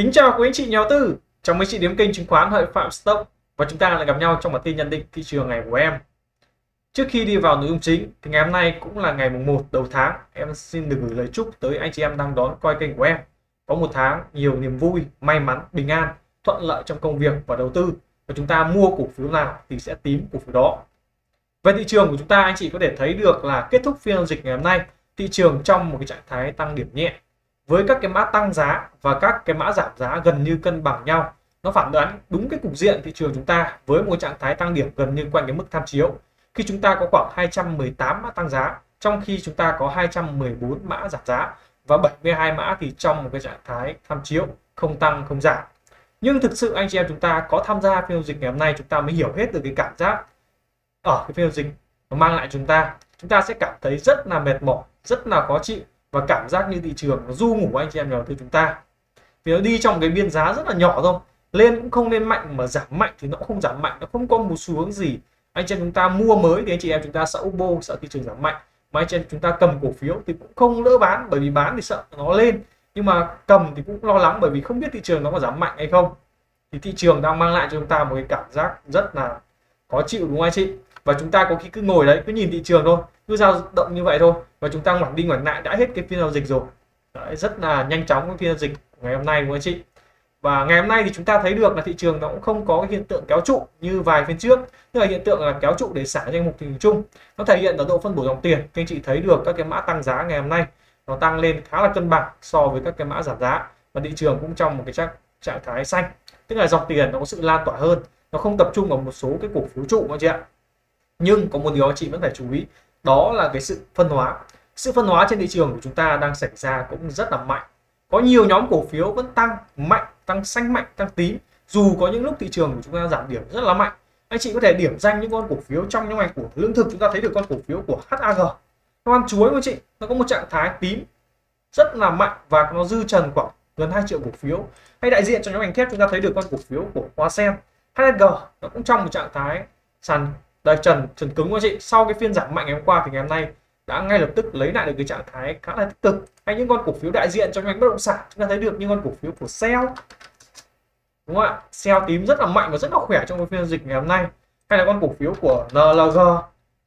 Kính chào quý anh chị nhà đầu tư, chào mừng chị đến kênh chứng khoán Hợi Phạm Stock và chúng ta lại gặp nhau trong bản tin nhận định thị trường ngày của em. Trước khi đi vào nội dung chính thì ngày hôm nay cũng là ngày mùng 1 đầu tháng, em xin được gửi lời chúc tới anh chị em đang đón coi kênh của em. Có một tháng nhiều niềm vui, may mắn, bình an, thuận lợi trong công việc và đầu tư và chúng ta mua cổ phiếu nào thì sẽ tím cổ phiếu đó. Về thị trường của chúng ta anh chị có thể thấy được là kết thúc phiên giao dịch ngày hôm nay, thị trường trong một cái trạng thái tăng điểm nhẹ với các cái mã tăng giá và các cái mã giảm giá gần như cân bằng nhau, nó phản đoán đúng cái cục diện thị trường chúng ta với một trạng thái tăng điểm gần như quanh cái mức tham chiếu. Khi chúng ta có khoảng 218 mã tăng giá, trong khi chúng ta có 214 mã giảm giá và 72 mã thì trong một cái trạng thái tham chiếu, không tăng, không giảm. Nhưng thực sự anh chị em chúng ta có tham gia phiên giao dịch ngày hôm nay, chúng ta mới hiểu hết được cái cảm giác ở cái phiên giao dịch nó mang lại chúng ta. Chúng ta sẽ cảm thấy rất là mệt mỏi, rất là khó chịu và cảm giác như thị trường nó du ngủ anh chị em nhà đầu tư chúng ta. Vì nó đi trong cái biên giá rất là nhỏ thôi. Lên cũng không lên mạnh mà giảm mạnh thì nó cũng không giảm mạnh. Nó không có một xu hướng gì. Anh chị em chúng ta mua mới thì anh chị em chúng ta sợ bô sợ thị trường giảm mạnh. Mà anh chị em chúng ta cầm cổ phiếu thì cũng không lỡ bán, bởi vì bán thì sợ nó lên. Nhưng mà cầm thì cũng lo lắng bởi vì không biết thị trường nó có giảm mạnh hay không. Thì thị trường đang mang lại cho chúng ta một cái cảm giác rất là khó chịu, đúng không anh chị? Và chúng ta có khi cứ ngồi đấy, cứ nhìn thị trường thôi. Cứ giao động như vậy thôi và chúng ta ngoảnh đi ngoảnh lại đã hết cái phiên giao dịch rồi. Đấy, rất là nhanh chóng cái phiên giao dịch ngày hôm nay của anh chị? Và ngày hôm nay thì chúng ta thấy được là thị trường nó cũng không có cái hiện tượng kéo trụ như vài phiên trước. Tức là hiện tượng là kéo trụ để xả danh mục thị trường chung. Nó thể hiện ở độ phân bổ dòng tiền. Các anh chị thấy được các cái mã tăng giá ngày hôm nay nó tăng lên khá là cân bằng so với các cái mã giảm giá. Và thị trường cũng trong một cái trạng trạng thái xanh. Tức là dòng tiền nó có sự lan tỏa hơn. Nó không tập trung vào một số cái cổ phiếu trụ anh chị ạ. Nhưng có một điều anh chị vẫn phải chú ý đó là cái sự phân hóa. Sự phân hóa trên thị trường của chúng ta đang xảy ra cũng rất là mạnh. Có nhiều nhóm cổ phiếu vẫn tăng mạnh, tăng xanh mạnh, tăng tím. Dù có những lúc thị trường của chúng ta giảm điểm rất là mạnh. Anh chị có thể điểm danh những con cổ phiếu trong những ngành của lương thực. Chúng ta thấy được con cổ phiếu của HAG nó ăn chuối của chị, nó có một trạng thái tím, rất là mạnh và nó dư trần khoảng gần 2 triệu cổ phiếu. Hay đại diện cho nhóm ngành thép, chúng ta thấy được con cổ phiếu của Hoa Sen. HSG nó cũng trong một trạng thái sàn đây, trần trần cứng quá chị. Sau cái phiên giảm mạnh ngày hôm qua thì ngày hôm nay đã ngay lập tức lấy lại được cái trạng thái khá là tích cực. Hay những con cổ phiếu đại diện trong ngành bất động sản, chúng ta thấy được những con cổ phiếu của sell đúng không ạ? Sell tím rất là mạnh và rất là khỏe trong cái phiên dịch ngày hôm nay. Hay là con cổ phiếu của NLG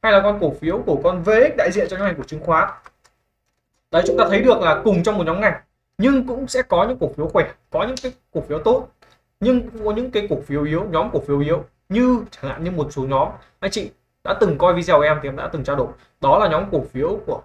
hay là con cổ phiếu của con VX đại diện cho ngành của chứng khoán. Đấy, chúng ta thấy được là cùng trong một nhóm ngành, nhưng cũng sẽ có những cổ phiếu khỏe, có những cái cổ phiếu tốt, nhưng cũng có những cái cổ phiếu yếu, nhóm cổ phiếu yếu như chẳng hạn như một số nhóm. Anh chị đã từng coi video của em thì em đã từng trao đổi. Đó là nhóm cổ phiếu của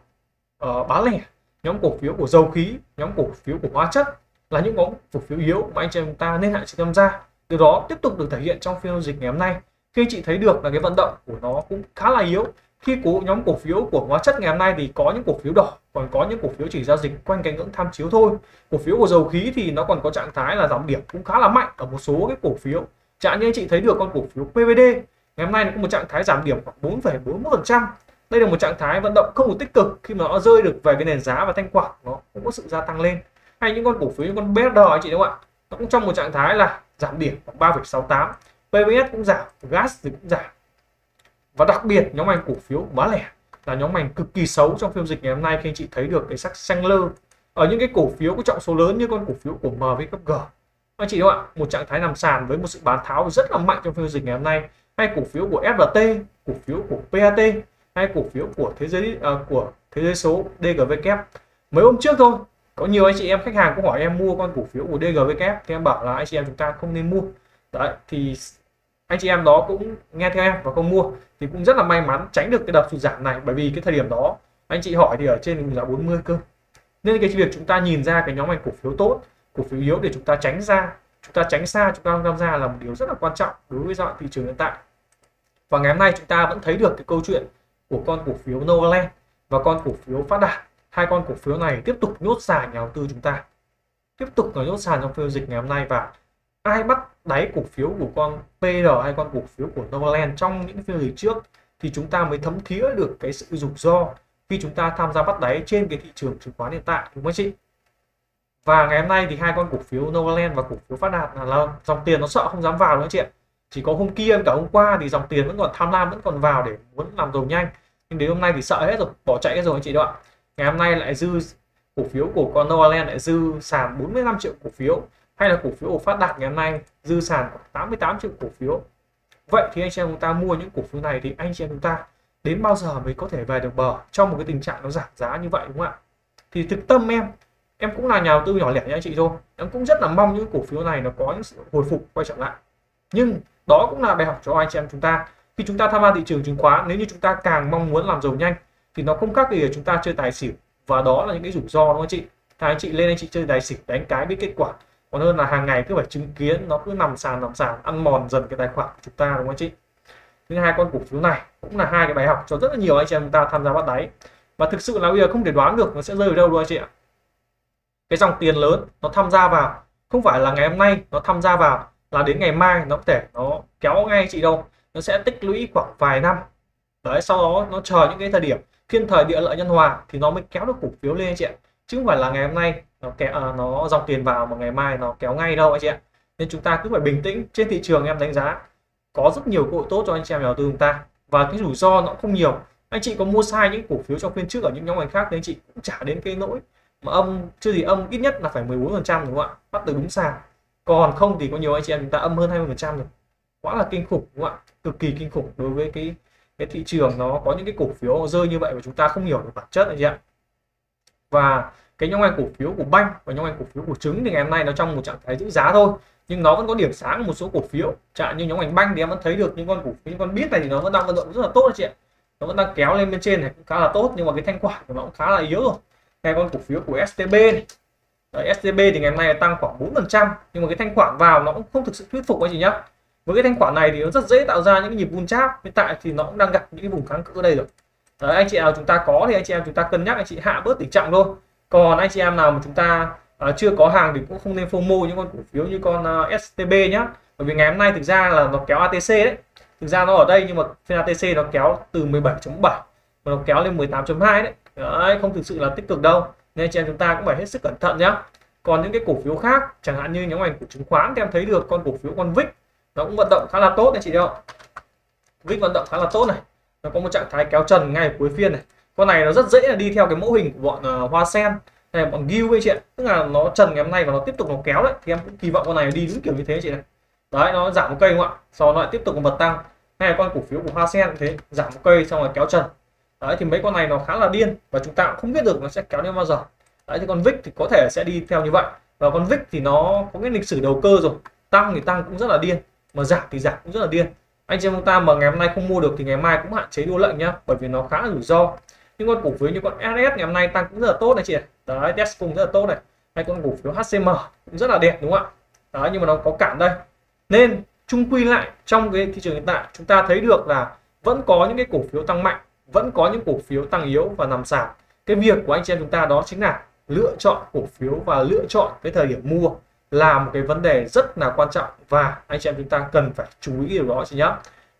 ờ, uh, bán lẻ nhóm cổ phiếu của dầu khí nhóm cổ phiếu của hóa chất là những nhóm cổ phiếu yếu mà anh chị chúng ta nên hạn chế tham gia. Từ đó tiếp tục được thể hiện trong phiên giao dịch ngày hôm nay. Khi chị thấy được là cái vận động của nó cũng khá là yếu khi cố nhóm cổ phiếu của hóa chất ngày hôm nay thì có những cổ phiếu đỏ còn có những cổ phiếu chỉ giao dịch quanh cái ngưỡng tham chiếu thôi. Cổ phiếu của dầu khí thì nó còn có trạng thái là giảm điểm cũng khá là mạnh ở một số cái cổ phiếu Chẳng như anh chị thấy được con cổ phiếu PVD ngày hôm nay nó có một trạng thái giảm điểm khoảng 4,41%. Đây là một trạng thái vận động không được tích cực khi mà nó rơi được về cái nền giá và thanh khoản nó cũng có sự gia tăng lên. Hay những con cổ phiếu như con bé anh chị đúng không ạ? Nó cũng trong một trạng thái là giảm điểm khoảng 3,68. PVS cũng giảm, gas thì cũng giảm. Và đặc biệt nhóm ngành cổ phiếu bán lẻ là nhóm ngành cực kỳ xấu trong phiên dịch ngày hôm nay khi anh chị thấy được cái sắc xanh lơ ở những cái cổ phiếu có trọng số lớn như con cổ phiếu của MVKG anh chị đâu ạ. Một trạng thái nằm sàn với một sự bán tháo rất là mạnh trong phiên dịch ngày hôm nay. Hay cổ phiếu của FLT cổ phiếu của PAT hay cổ phiếu của thế giới à, của thế giới số DGVK mấy hôm trước thôi có nhiều anh chị em khách hàng cũng hỏi em mua con cổ phiếu của DGVK thì em bảo là anh chị em chúng ta không nên mua. Đấy thì anh chị em đó cũng nghe theo em và không mua. Thì cũng rất là may mắn tránh được cái đợt sụt giảm này bởi vì cái thời điểm đó anh chị hỏi thì ở trên giá 40 cơ. Nên cái việc chúng ta nhìn ra cái nhóm ngành cổ phiếu tốt cổ phiếu yếu để chúng ta tránh ra, chúng ta tránh xa, chúng ta không tham gia là một điều rất là quan trọng đối với dạng thị trường hiện tại. Và ngày hôm nay chúng ta vẫn thấy được cái câu chuyện của con cổ phiếu Novaland và con cổ phiếu phát đạt. Hai con cổ phiếu này tiếp tục nhốt sàn nhà đầu tư chúng ta. Tiếp tục là nhốt sàn trong phiên dịch ngày hôm nay và ai bắt đáy cổ phiếu của con PR hay con cổ phiếu của Novaland trong những phiên dịch trước thì chúng ta mới thấm thía được cái sự rủi ro khi chúng ta tham gia bắt đáy trên cái thị trường chứng khoán hiện tại, đúng không chị? Và ngày hôm nay thì hai con cổ phiếu Novaland và cổ phiếu phát đạt là vâng, dòng tiền nó sợ không dám vào nữa chị ạ. Chỉ có hôm kia cả hôm qua thì dòng tiền vẫn còn tham lam, vẫn còn vào để muốn làm giàu nhanh. Nhưng đến hôm nay thì sợ hết rồi, bỏ chạy hết rồi anh chị đó ngày hôm nay lại dư cổ phiếu của con Novaland lại dư sàn 45 triệu cổ phiếu, hay là cổ phiếu phát đạt ngày hôm nay dư sàn 88 triệu cổ phiếu. Vậy thì anh chị em chúng ta mua những cổ phiếu này thì anh chị em chúng ta đến bao giờ mới có thể về được bờ trong một cái tình trạng nó giảm giá như vậy, đúng không ạ? Thì thực tâm em em cũng là nhà đầu tư nhỏ lẻ như anh chị thôi. Em cũng rất là mong những cổ phiếu này nó có những sự hồi phục, quay trở lại. Nhưng đó cũng là bài học cho anh chị em chúng ta. Khi chúng ta tham gia thị trường chứng khoán, nếu như chúng ta càng mong muốn làm giàu nhanh, thì nó không khác gì ở chúng ta chơi tài xỉu. Và đó là những cái rủi ro, đúng không anh chị? Thà anh chị lên anh chị chơi tài xỉu, đánh cái biết kết quả. Còn hơn là hàng ngày cứ phải chứng kiến, nó cứ nằm sàn nằm sàn, ăn mòn dần cái tài khoản của chúng ta, đúng không anh chị? Thứ hai, con cổ phiếu này cũng là hai cái bài học cho rất là nhiều anh chị em chúng ta tham gia bắt đáy. Và thực sự là bây giờ không thể đoán được nó sẽ rơi ở đâu đâu anh chị ạ cái dòng tiền lớn nó tham gia vào không phải là ngày hôm nay nó tham gia vào là đến ngày mai nó có thể nó kéo ngay chị đâu. Nó sẽ tích lũy khoảng vài năm. Đấy sau đó nó chờ những cái thời điểm thiên thời địa lợi nhân hòa thì nó mới kéo được cổ phiếu lên chị ạ. Chứ không phải là ngày hôm nay nó kéo à, nó dòng tiền vào mà ngày mai nó kéo ngay đâu anh chị ạ. Nên chúng ta cứ phải bình tĩnh. Trên thị trường em đánh giá có rất nhiều cơ hội tốt cho anh chị em nhà đầu tư chúng ta. Và cái rủi ro nó không nhiều. Anh chị có mua sai những cổ phiếu trong phiên trước ở những nhóm ngành khác thì anh chị cũng trả đến cái nỗi mà âm chưa gì, âm ít nhất là phải 14 phần trăm đúng không ạ? Bắt từ đúng sàn. Còn không thì có nhiều anh chị em chúng ta âm hơn 20 phần trăm rồi. Quá là kinh khủng đúng không ạ? Cực kỳ kinh khủng đối với cái cái thị trường. Nó có những cái cổ phiếu rơi như vậy và chúng ta không hiểu được bản chất anh chị ạ. Và cái nhóm ngành cổ phiếu của banh và nhóm ngành cổ phiếu của trứng thì ngày hôm nay nó trong một trạng thái giữ giá thôi. Nhưng nó vẫn có điểm sáng một số cổ phiếu. Chẳng như nhóm ngành banh thì em vẫn thấy được, những con cổ phiếu, những con biết này thì nó vẫn đang vận động rất là tốt anh chị ạ. Nó vẫn đang kéo lên bên trên này, cũng khá là tốt. Nhưng mà cái thanh khoản của nó cũng khá là yếu rồi hay con cổ phiếu của STB này. Đấy, STB thì ngày hôm nay tăng khoảng 4 phần trăm nhưng mà cái thanh khoản vào nó cũng không thực sự thuyết phục anh chị nhá. Với cái thanh khoản này thì nó rất dễ tạo ra những cái nhịp bull cháp hiện tại thì nó cũng đang gặp những cái vùng kháng cự đây rồi. Đấy, anh chị nào chúng ta có thì anh chị em chúng ta cân nhắc anh chị hạ bớt tỷ trọng thôi. Còn anh chị em nào mà chúng ta à, chưa có hàng thì cũng không nên FOMO những con cổ phiếu như con à, uh, STB nhá. Bởi vì ngày hôm nay thực ra là nó kéo ATC đấy. Thực ra nó ở đây nhưng mà phiên ATC nó kéo từ 17.7 và nó kéo lên 18.2 đấy đấy không thực sự là tích cực đâu. Nên chị em chúng ta cũng phải hết sức cẩn thận nhá. Còn những cái cổ phiếu khác chẳng hạn như nhóm ngành của chứng khoán thì em thấy được con cổ phiếu con VIX nó cũng vận động khá là tốt đấy chị đâu VIX vận động khá là tốt này. Nó có một trạng thái kéo trần ngay cuối phiên này. Con này nó rất dễ là đi theo cái mẫu hình của bọn uh, hoa sen này bọn ghiu ấy chị ạ. Tức là nó trần ngày hôm nay và nó tiếp tục nó kéo đấy thì em cũng kỳ vọng con này đi đúng kiểu như thế chị này đấy nó giảm một cây không ạ? Sau nó lại tiếp tục một bật tăng. Hay con cổ phiếu của hoa sen thế giảm một cây xong rồi kéo trần đấy, thì mấy con này nó khá là điên và chúng ta cũng không biết được nó sẽ kéo đến bao giờ. Đấy, thì con vick thì có thể sẽ đi theo như vậy. Và con vick thì nó có cái lịch sử đầu cơ rồi. Tăng thì tăng cũng rất là điên, mà giảm thì giảm cũng rất là điên. Anh chị em chúng ta mà ngày hôm nay không mua được thì ngày mai cũng hạn chế đua lệnh nhá, bởi vì nó khá là rủi ro. Nhưng con cổ phiếu như con SS ngày hôm nay tăng cũng rất là tốt này chị đấy test cũng rất là tốt này. Hay con cổ phiếu HCM cũng rất là đẹp, đúng không ạ? Đấy, nhưng mà nó có cản đây. Nên chung quy lại trong cái thị trường hiện tại, chúng ta thấy được là vẫn có những cái cổ phiếu tăng mạnh vẫn có những cổ phiếu tăng yếu và nằm sàn. Cái việc của anh chị em chúng ta đó chính là lựa chọn cổ phiếu và lựa chọn cái thời điểm mua là một cái vấn đề rất là quan trọng và anh chị em chúng ta cần phải chú ý điều đó chị nhé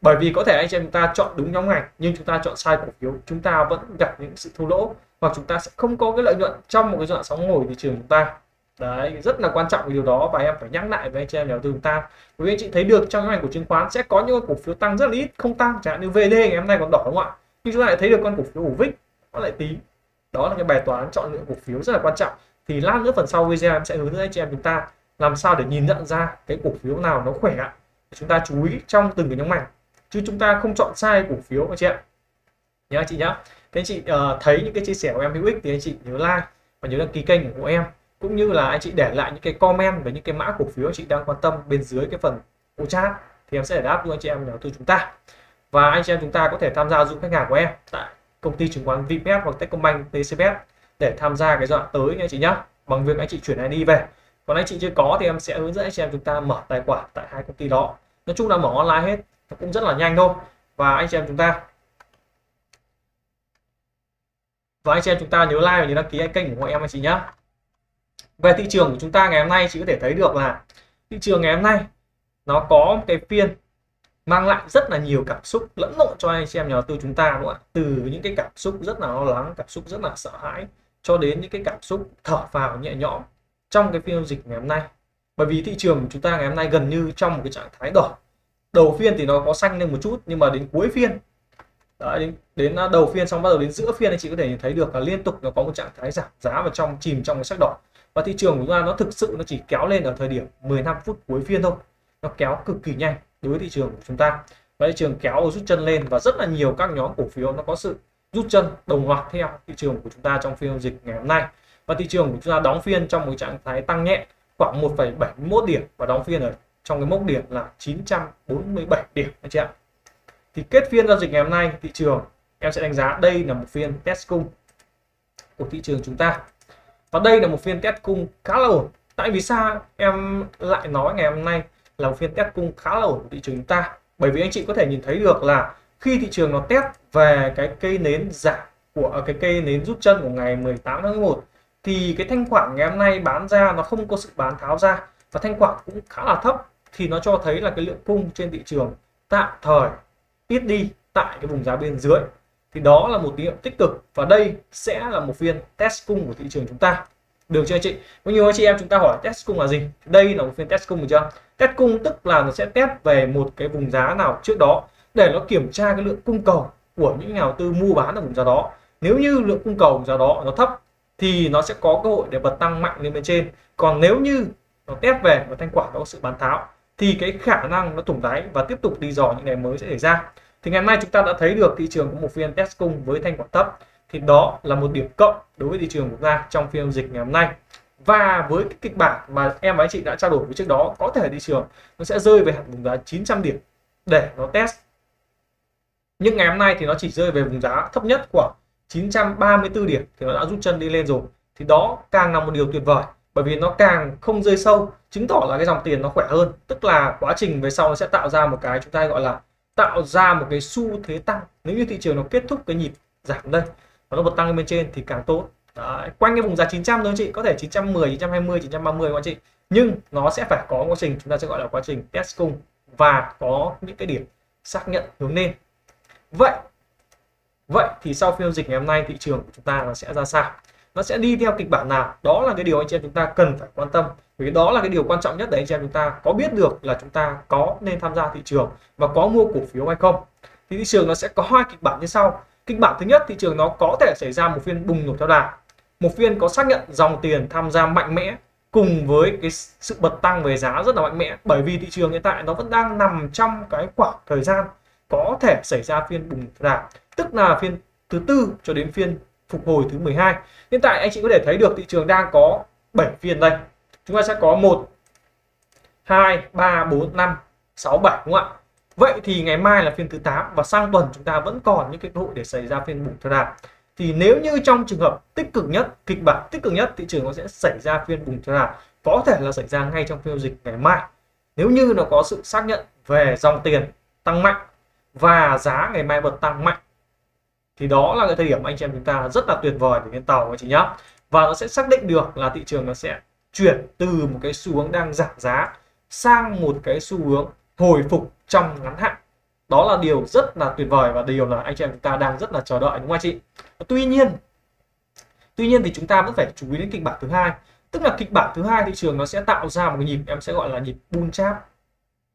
bởi vì có thể anh chị em chúng ta chọn đúng nhóm ngành, nhưng chúng ta chọn sai cổ phiếu, chúng ta vẫn gặp những sự thua lỗ hoặc chúng ta sẽ không có cái lợi nhuận trong một cái đoạn sóng ngồi thị trường chúng ta. Đấy, rất là quan trọng cái điều đó và em phải nhắc lại với anh chị em nhà đầu tư chúng ta. Bởi vì anh chị thấy được trong ngành của chứng khoán sẽ có những cổ phiếu tăng rất là ít, không tăng, chẳng hạn như VD ngày hôm nay còn đỏ đúng không ạ? Nhưng chúng ta lại thấy được con cổ phiếu của VIX nó lại tí đó là cái bài toán chọn lựa cổ phiếu rất là quan trọng. Thì lát nữa phần sau video em sẽ hướng dẫn anh chị em chúng ta làm sao để nhìn nhận ra cái cổ phiếu nào nó khỏe chúng ta chú ý trong từng cái nhóm ngành chứ chúng ta không chọn sai cổ phiếu anh chị ạ. Nhá anh chị nhá. Thế anh chị uh, thấy những cái chia sẻ của em hữu ích thì anh chị nhớ like và nhớ đăng ký kênh của em. Cũng như là anh chị để lại những cái comment về những cái mã cổ phiếu anh chị đang quan tâm bên dưới cái phần ô chat thì em sẽ để đáp cho anh chị em nhà đầu tư chúng ta và anh chị em chúng ta có thể tham gia giúp khách hàng của em tại công ty chứng khoán VPS hoặc Techcombank TCBS để tham gia cái đoạn tới nha anh chị nhá. Bằng việc anh chị chuyển ID về. Còn anh chị chưa có thì em sẽ hướng dẫn anh chị em chúng ta mở tài khoản tại hai công ty đó. Nói chung là mở online hết cũng rất là nhanh thôi. Và anh chị em chúng ta và anh chị em chúng ta nhớ like và nhớ đăng ký kênh của em anh chị nhé về thị trường của chúng ta ngày hôm nay chị có thể thấy được là thị trường ngày hôm nay nó có cái phiên mang lại rất là nhiều cảm xúc lẫn lộn cho anh chị em nhà đầu tư chúng ta đúng không ạ? Từ những cái cảm xúc rất là lo lắng cảm xúc rất là sợ hãi cho đến những cái cảm xúc thở vào nhẹ nhõm trong cái phiên giao dịch ngày hôm nay. Bởi vì thị trường của chúng ta ngày hôm nay gần như trong một cái trạng thái đỏ. Đầu phiên thì nó có xanh lên một chút nhưng mà đến cuối phiên Đấy, đến, đến à, đầu phiên xong bắt đầu đến giữa phiên anh chị có thể thấy được là liên tục nó có một trạng thái giảm giá và trong chìm trong cái sắc đỏ. Và thị trường của chúng ta nó thực sự nó chỉ kéo lên ở thời điểm 15 phút cuối phiên thôi. Nó kéo cực kỳ nhanh đối với thị trường của chúng ta và thị trường kéo rút chân lên và rất là nhiều các nhóm cổ phiếu nó có sự rút chân đồng loạt theo thị trường của chúng ta trong phiên giao dịch ngày hôm nay. Và thị trường của chúng ta đóng phiên trong một trạng thái tăng nhẹ khoảng 1,71 điểm và đóng phiên ở trong cái mốc điểm là 947 điểm anh chị ạ. Thì kết phiên giao dịch ngày hôm nay thị trường em sẽ đánh giá đây là một phiên test cung của thị trường chúng ta. Và đây là một phiên test cung khá là ổn. Tại vì sao em lại nói ngày hôm nay là một phiên test cung khá là ổn của thị trường chúng ta. Bởi vì anh chị có thể nhìn thấy được là khi thị trường nó test về cái cây nến giảm của à, cái cây nến rút chân của ngày 18 tháng 11 thì cái thanh khoản ngày hôm nay bán ra nó không có sự bán tháo ra và thanh khoản cũng khá là thấp, thì nó cho thấy là cái lượng cung trên thị trường tạm thời ít đi tại cái vùng giá bên dưới. Thì đó là một tín hiệu tích cực và đây sẽ là một phiên test cung của thị trường chúng ta được chưa anh chị? Có nhiều anh chị em chúng ta hỏi test cung là gì? Đây là một phiên test cung được chưa? Test cung tức là nó sẽ test về một cái vùng giá nào trước đó để nó kiểm tra cái lượng cung cầu của những nhà đầu tư mua bán ở vùng giá đó. Nếu như lượng cung cầu vùng giá đó nó thấp thì nó sẽ có cơ hội để bật tăng mạnh lên bên trên. Còn nếu như nó test về và thanh quả nó có sự bán tháo thì cái khả năng nó thủng đáy và tiếp tục đi dò những ngày mới sẽ xảy ra. Thì ngày hôm nay chúng ta đã thấy được thị trường có một phiên test cung với thanh quả thấp thì đó là một điểm cộng đối với thị trường của chúng ta trong phiên giao dịch ngày hôm nay. Và với cái kịch bản mà em và anh chị đã trao đổi với trước đó, có thể thị trường nó sẽ rơi về vùng giá 900 điểm để nó test. Nhưng ngày hôm nay thì nó chỉ rơi về vùng giá thấp nhất của 934 điểm thì nó đã rút chân đi lên rồi. Thì đó càng là một điều tuyệt vời, bởi vì nó càng không rơi sâu, chứng tỏ là cái dòng tiền nó khỏe hơn. Tức là quá trình về sau nó sẽ tạo ra một cái chúng ta gọi là tạo ra một cái xu thế tăng. Nếu như thị trường nó kết thúc cái nhịp giảm đây và nó bật tăng lên bên trên thì càng tốt. Đấy, quanh cái vùng giá 900 thôi chị có thể 910 920 930 các chị. Nhưng nó sẽ phải có quá trình chúng ta sẽ gọi là quá trình test cung và có những cái điểm xác nhận hướng lên. Vậy vậy thì sau phiên dịch ngày hôm nay thị trường của chúng ta nó sẽ ra sao? Nó sẽ đi theo kịch bản nào? Đó là cái điều anh chị em chúng ta cần phải quan tâm. Vì đó là cái điều quan trọng nhất để anh chị em chúng ta có biết được là chúng ta có nên tham gia thị trường và có mua cổ phiếu hay không. Thì thị trường nó sẽ có hai kịch bản như sau kịch bản thứ nhất, thị trường nó có thể xảy ra một phiên bùng nổ theo đà. Một phiên có xác nhận dòng tiền tham gia mạnh mẽ cùng với cái sự bật tăng về giá rất là mạnh mẽ. Bởi vì thị trường hiện tại nó vẫn đang nằm trong cái khoảng thời gian có thể xảy ra phiên bùng đà. Tức là phiên thứ tư cho đến phiên phục hồi thứ 12 hiện tại anh chị có thể thấy được thị trường đang có 7 phiên đây. Chúng ta sẽ có 1 2 3 4 5 6 7 đúng không ạ? Vậy thì ngày mai là phiên thứ 8 và sang tuần chúng ta vẫn còn những cái cơ hội để xảy ra phiên bùng thật đạt. thì nếu như trong trường hợp tích cực nhất kịch bản tích cực nhất thị trường nó sẽ xảy ra phiên bùng thật đạt, có thể là xảy ra ngay trong phiên dịch ngày mai. Nếu như nó có sự xác nhận về dòng tiền tăng mạnh và giá ngày mai bật tăng mạnh thì đó là cái thời điểm anh chị em chúng ta rất là tuyệt vời để lên tàu anh chị nhá. Và nó sẽ xác định được là thị trường nó sẽ chuyển từ một cái xu hướng đang giảm giá sang một cái xu hướng hồi phục trong ngắn hạn. Đó là điều rất là tuyệt vời và điều là anh chị em chúng ta đang rất là chờ đợi, đúng không anh chị? Tuy nhiên tuy nhiên thì chúng ta vẫn phải chú ý đến kịch bản thứ hai. Tức là kịch bản thứ hai thị trường nó sẽ tạo ra một nhịp, em sẽ gọi là nhịp bull chap.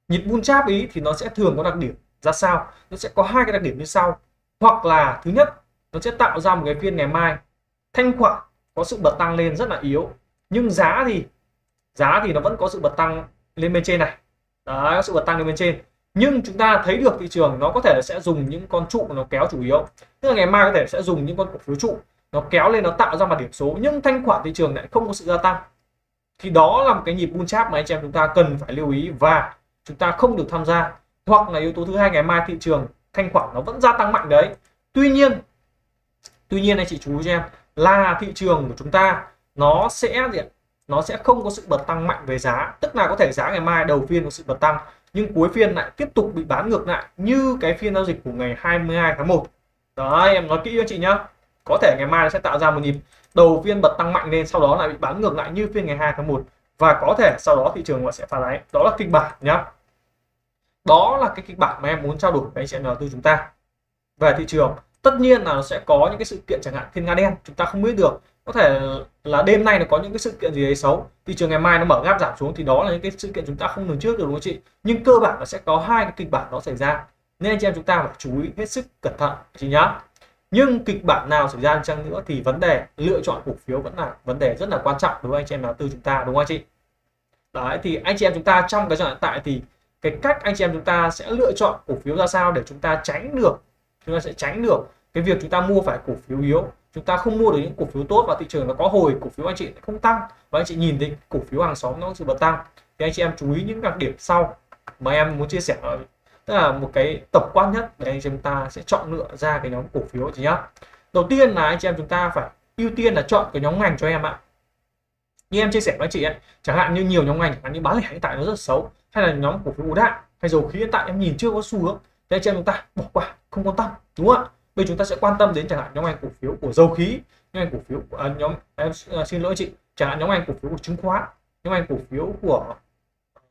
Nhịp bull chap ý thì nó sẽ thường có đặc điểm ra sao? Nó sẽ có hai cái đặc điểm như sau. Hoặc là thứ nhất, nó sẽ tạo ra một cái phiên ngày mai. Thanh khoản có sự bật tăng lên rất là yếu. Nhưng giá thì giá thì nó vẫn có sự bật tăng lên bên trên này. Đó có sự bật tăng lên bên trên nhưng chúng ta thấy được thị trường nó có thể là sẽ dùng những con trụ nó kéo chủ yếu. Tức là ngày mai có thể sẽ dùng những con cổ phiếu trụ nó kéo lên, nó tạo ra mặt điểm số, nhưng thanh khoản thị trường lại không có sự gia tăng. Thì đó là một cái nhịp bull trap mà anh chị em chúng ta cần phải lưu ý và chúng ta không được tham gia. Hoặc là yếu tố thứ hai, ngày mai thị trường thanh khoản nó vẫn gia tăng mạnh đấy. Tuy nhiên tuy nhiên anh chị chú ý cho em, là thị trường của chúng ta nó sẽ gì nó sẽ không có sự bật tăng mạnh về giá. Tức là có thể giá ngày mai đầu phiên có sự bật tăng nhưng cuối phiên lại tiếp tục bị bán ngược lại như cái phiên giao dịch của ngày 22 tháng 1 đấy, em nói kỹ cho chị nhá. Có thể ngày mai nó sẽ tạo ra một nhịp đầu phiên bật tăng mạnh lên, sau đó lại bị bán ngược lại như phiên ngày 2 tháng 1 và có thể sau đó thị trường sẽ phá đáy. Đó là kịch bản nhá. Đó là cái kịch bản mà em muốn trao đổi với anh chị nhà đầu tư chúng ta. Về thị trường, tất nhiên là nó sẽ có những cái sự kiện chẳng hạn, thiên nga đen, chúng ta không biết được có thể là đêm nay nó có những cái sự kiện gì đấy xấu thị trường ngày mai nó mở gap giảm xuống, thì đó là những cái sự kiện chúng ta không lường trước được, đúng không chị? Nhưng cơ bản nó sẽ có hai cái kịch bản nó xảy ra, nên anh chị em chúng ta phải chú ý hết sức cẩn thận, chị nhá. Nhưng kịch bản nào xảy ra chăng nữa thì vấn đề lựa chọn cổ phiếu vẫn là vấn đề rất là quan trọng đối với anh chị em đầu tư chúng ta, đúng không anh chị? Đấy, thì anh chị em chúng ta trong cái giai đoạn hiện tại thì cái cách anh chị em chúng ta sẽ lựa chọn cổ phiếu ra sao để chúng ta tránh được, chúng ta sẽ tránh được cái việc chúng ta mua phải cổ phiếu yếu chúng ta không mua được những cổ phiếu tốt và thị trường nó có hồi, cổ phiếu anh chị không tăng. Và anh chị nhìn thấy cổ phiếu hàng xóm nó sự bật tăng. Thì anh chị em chú ý những đặc điểm sau mà em muốn chia sẻ, tức là một cái tổng quát nhất để anh chị em ta sẽ chọn lựa ra cái nhóm cổ phiếu chị nhá. Đầu tiên là anh chị em chúng ta phải ưu tiên là chọn cái nhóm ngành cho em ạ. Như em chia sẻ với anh chị ấy, chẳng hạn như nhiều nhóm ngành như bán lẻ hiện tại nó rất xấu, hay là nhóm cổ phiếu đạm hay dầu khí hiện tại em nhìn chưa có xu hướng thế anh chị em chúng ta bỏ qua, không quan tâm, đúng không ạ? Bây chúng ta sẽ quan tâm đến chẳng hạn nhóm ngành cổ phiếu của dầu khí nhóm ngành cổ phiếu của à, nhóm em à, xin lỗi chị chẳng hạn nhóm ngành cổ phiếu của chứng khoán nhóm ngành cổ phiếu của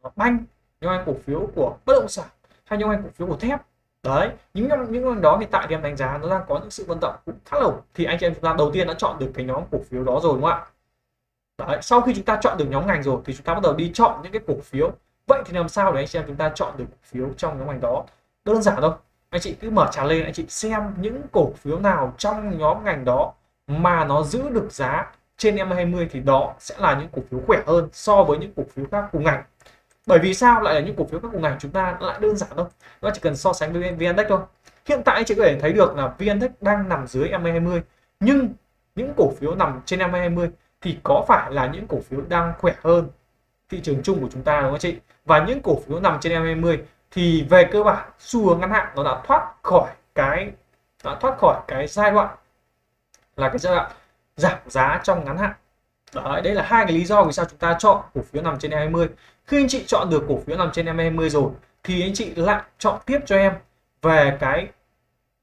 ờ, banh nhóm ngành cổ phiếu của bất động sản hay nhóm ngành cổ phiếu của thép. Đấy những nhóm những ngành đó hiện tại thì em đánh giá nó đang có những sự vận động cũng khá là thì anh chị em chúng ta đầu tiên đã chọn được cái nhóm cổ phiếu đó rồi đúng không ạ? Đấy sau khi chúng ta chọn được nhóm ngành rồi thì chúng ta bắt đầu đi chọn những cái cổ phiếu. Vậy thì làm sao để anh chị em chúng ta chọn được cổ phiếu trong nhóm ngành đó? Đơn giản thôi anh chị cứ mở trà lên, anh chị xem những cổ phiếu nào trong nhóm ngành đó mà nó giữ được giá trên M20 thì đó sẽ là những cổ phiếu khỏe hơn so với những cổ phiếu khác cùng ngành. Bởi vì sao lại là những cổ phiếu khác cùng ngành? Chúng ta lại đơn giản thôi. Nó chỉ cần so sánh với VN Index thôi. Hiện tại anh chị có thể thấy được là VN Index đang nằm dưới M20, nhưng những cổ phiếu nằm trên M20 thì có phải là những cổ phiếu đang khỏe hơn thị trường chung của chúng ta đúng không chị? Và những cổ phiếu nằm trên M20 thì về cơ bản xu hướng ngắn hạn nó đã thoát khỏi cái đã thoát khỏi cái giai đoạn là cái giai đoạn giảm giá trong ngắn hạn. Đấy, đây là hai cái lý do vì sao chúng ta chọn cổ phiếu nằm trên E20 khi anh chị chọn được cổ phiếu nằm trên E20 rồi thì anh chị lại chọn tiếp cho em về cái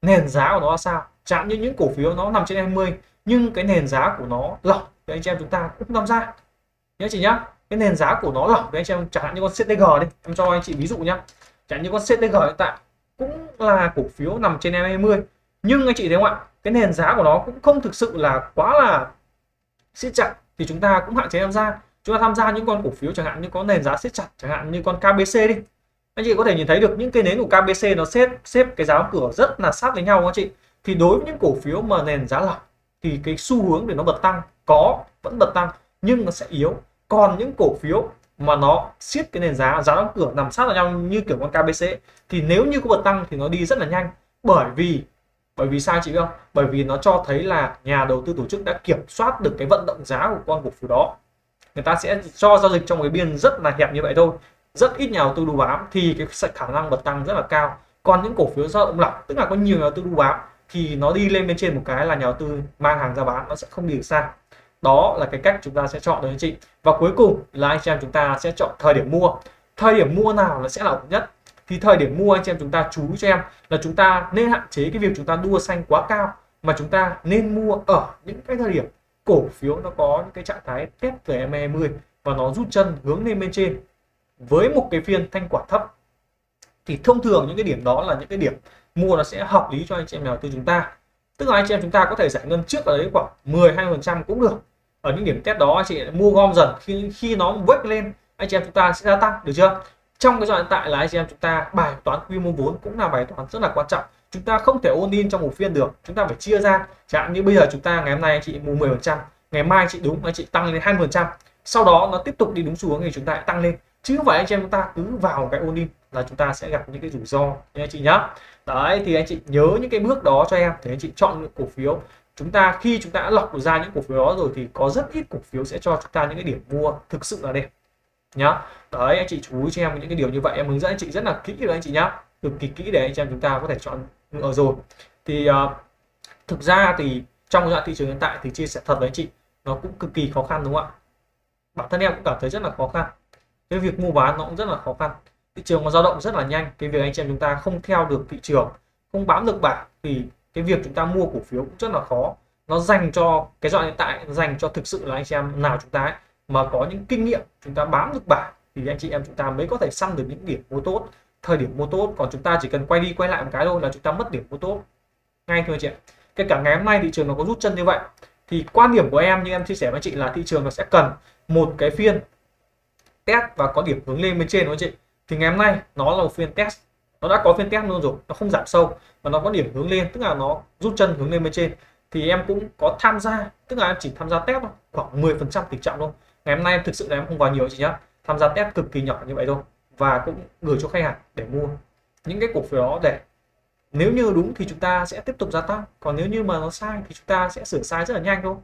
nền giá của nó là sao. Chẳng như những cổ phiếu nó nằm trên E20 nhưng cái nền giá của nó lỏng thì anh chị em chúng ta cũng tham gia nhớ chị nhá cái nền giá của nó lỏng thì anh chị em chẳng hạn như con CTG đi em cho anh chị ví dụ nhá chẳng như con CTG hiện tại cũng là cổ phiếu nằm trên M20. Nhưng anh chị thấy không ạ? Cái nền giá của nó cũng không thực sự là quá là siết chặt. Thì chúng ta cũng hạn chế tham gia. Chúng ta tham gia những con cổ phiếu chẳng hạn như có nền giá siết chặt, chẳng hạn như con KBC đi. Anh chị có thể nhìn thấy được những cây nến của KBC nó xếp xếp cái giá cửa rất là sát với nhau anh chị. Thì đối với những cổ phiếu mà nền giá lỏng thì cái xu hướng để nó bật tăng có, vẫn bật tăng nhưng nó sẽ yếu. Còn những cổ phiếu mà nó siết cái nền giá giá đóng cửa nằm sát vào nhau như kiểu con KBC thì nếu như có bật tăng thì nó đi rất là nhanh. Bởi vì bởi vì sao chị biết không? Bởi vì nó cho thấy là nhà đầu tư tổ chức đã kiểm soát được cái vận động giá của con cổ phiếu đó. Người ta sẽ cho giao dịch trong cái biên rất là hẹp như vậy thôi. Rất ít nhà đầu tư đu bám thì cái khả năng bật tăng rất là cao. Còn những cổ phiếu dao động lỏng tức là có nhiều nhà đầu tư đu bám thì nó đi lên bên trên một cái là nhà đầu tư mang hàng ra bán, nó sẽ không đi được xa đó là cái cách chúng ta sẽ chọn đấy anh chị. Và cuối cùng là anh chị em chúng ta sẽ chọn thời điểm mua. Thời điểm mua nào là sẽ là ổn nhất? Thì thời điểm mua anh chị em chúng ta chú cho em là chúng ta nên hạn chế cái việc chúng ta đua xanh quá cao, mà chúng ta nên mua ở những cái thời điểm cổ phiếu nó có những cái trạng thái test về M20 và nó rút chân hướng lên bên trên với một cái phiên thanh quả thấp. Thì thông thường những cái điểm đó là những cái điểm mua nó sẽ hợp lý cho anh chị em nhà tư chúng ta. Tức là anh chị em chúng ta có thể giải ngân trước ở đấy khoảng 10 20 phần trăm cũng được ở những điểm test đó anh chị mua gom dần, khi khi nó vớt lên, anh chị em chúng ta sẽ gia tăng, được chưa? Trong cái giai đoạn tại là anh chị em chúng ta bài toán quy mô vốn cũng là bài toán rất là quan trọng. Chúng ta không thể ôn in trong một phiên được, chúng ta phải chia ra. Chẳng hạn như bây giờ chúng ta ngày hôm nay anh chị mua 10 phần trăm, ngày mai anh chị đúng, anh chị tăng lên 20 phần trăm. Sau đó nó tiếp tục đi đúng xuống thì chúng ta lại tăng lên. Chứ không phải anh chị em chúng ta cứ vào cái ôn in là chúng ta sẽ gặp những cái rủi ro, nha anh chị nhá. Đấy, thì anh chị nhớ những cái bước đó cho em để anh chị chọn những cổ phiếu chúng ta khi chúng ta đã lọc ra những cổ phiếu đó rồi thì có rất ít cổ phiếu sẽ cho chúng ta những cái điểm mua thực sự là đẹp. Nhá. Đấy anh chị chú ý cho em những cái điều như vậy em hướng dẫn anh chị rất là kỹ rồi anh chị nhá. Cực kỳ kỹ để anh chị em chúng ta có thể chọn ở rồi. Thì uh, thực ra thì trong giai đoạn thị trường hiện tại thì chia sẻ thật với anh chị nó cũng cực kỳ khó khăn đúng không ạ? Bản thân em cũng cảm thấy rất là khó khăn. Cái việc mua bán nó cũng rất là khó khăn. Thị trường nó dao động rất là nhanh. Cái việc anh chị em chúng ta không theo được thị trường không bám được bạn thì cái việc chúng ta mua cổ phiếu cũng rất là khó. Nó dành cho cái giai hiện tại dành cho thực sự là anh chị em nào chúng ta ấy, mà có những kinh nghiệm chúng ta bám được bảng thì anh chị em chúng ta mới có thể săn được những điểm mua tốt. Thời điểm mua tốt còn chúng ta chỉ cần quay đi quay lại một cái thôi là chúng ta mất điểm mua tốt. Ngay thôi chị ạ. Kể cả ngày hôm nay thị trường nó có rút chân như vậy thì quan điểm của em như em chia sẻ với chị là thị trường nó sẽ cần một cái phiên test và có điểm hướng lên bên trên đó chị. Thì ngày hôm nay nó là một phiên test nó đã có phiên test luôn rồi, nó không giảm sâu và nó có điểm hướng lên, tức là nó rút chân hướng lên bên trên. Thì em cũng có tham gia, tức là em chỉ tham gia test thôi, khoảng 10 phần trăm tỷ trọng thôi. Ngày hôm nay em thực sự là em không vào nhiều chị nhá. Tham gia test cực kỳ nhỏ như vậy thôi và cũng gửi cho khách hàng để mua. Những cái cổ phiếu đó để, nếu như đúng thì chúng ta sẽ tiếp tục gia tăng, còn nếu như mà nó sai thì chúng ta sẽ sửa sai rất là nhanh thôi.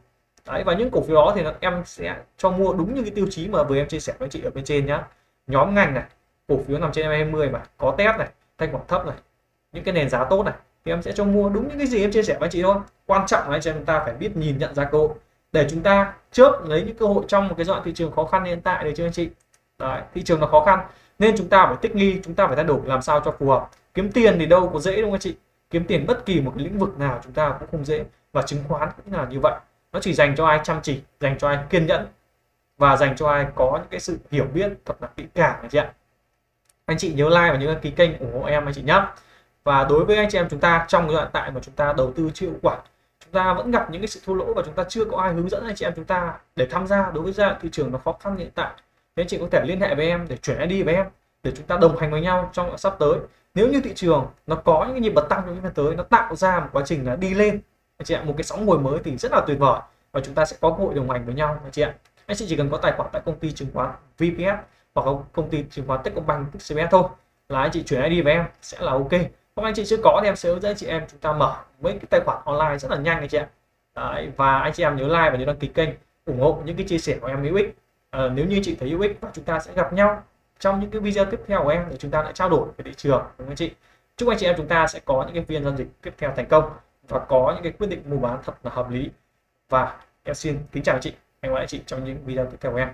Đấy, và những cổ phiếu đó thì em sẽ cho mua đúng như cái tiêu chí mà vừa em chia sẻ với chị ở bên trên nhá. Nhóm ngành này, cổ phiếu nằm trên 20 mà, có test này thanh khoản thấp này những cái nền giá tốt này thì em sẽ cho mua đúng những cái gì em chia sẻ với anh chị thôi. Quan trọng là chúng ta phải biết nhìn nhận ra cơ hội để chúng ta chớp lấy những cơ hội trong một cái giai đoạn thị trường khó khăn hiện tại để cho anh chị? Đấy, thị trường nó khó khăn nên chúng ta phải thích nghi chúng ta phải thay đổi làm sao cho phù hợp. Kiếm tiền thì đâu có dễ đúng không anh chị? Kiếm tiền bất kỳ một cái lĩnh vực nào chúng ta cũng không dễ và chứng khoán cũng là như vậy. Nó chỉ dành cho ai chăm chỉ dành cho ai kiên nhẫn và dành cho ai có những cái sự hiểu biết thật là kỹ càng anh chị ạ anh chị nhớ like và nhớ đăng ký kênh ủng hộ em anh chị nhé và đối với anh chị em chúng ta, trong giai đoạn tại mà chúng ta đầu tư chưa hiệu quả, chúng ta vẫn gặp những cái sự thua lỗ và chúng ta chưa có ai hướng dẫn anh chị em chúng ta để tham gia đối với giai đoạn thị trường nó khó khăn hiện tại. Thế anh chị có thể liên hệ với em để chuyển ID với em, để chúng ta đồng hành với nhau trong sắp tới. Nếu như thị trường nó có những cái nhịp bật tăng trong những năm tới, nó tạo ra một quá trình là đi lên, anh chị ạ, một cái sóng ngồi mới thì rất là tuyệt vời. Và chúng ta sẽ có cơ hội đồng hành với nhau, anh chị ạ. Anh chị chỉ cần có tài khoản tại công ty chứng khoán VPS hoặc công ty chứng khoán Techcombank TCBS thôi. Là anh chị chuyển ID với em sẽ là ok. Hoặc anh chị chưa có thì em sẽ hướng dẫn chị em chúng ta mở mấy cái tài khoản online rất là nhanh anh chị ạ. Đấy, và anh chị em nhớ like và nhớ đăng ký kênh ủng hộ những cái chia sẻ của em hữu ích à, nếu như chị thấy hữu ích và chúng ta sẽ gặp nhau trong những cái video tiếp theo của em để chúng ta lại trao đổi về thị trường đúng không anh chị? Chúc anh chị em chúng ta sẽ có những cái phiên giao dịch tiếp theo thành công và có những cái quyết định mua bán thật là hợp lý. Và em xin kính chào chị. Hẹn gặp lại chị trong những video tiếp theo của em.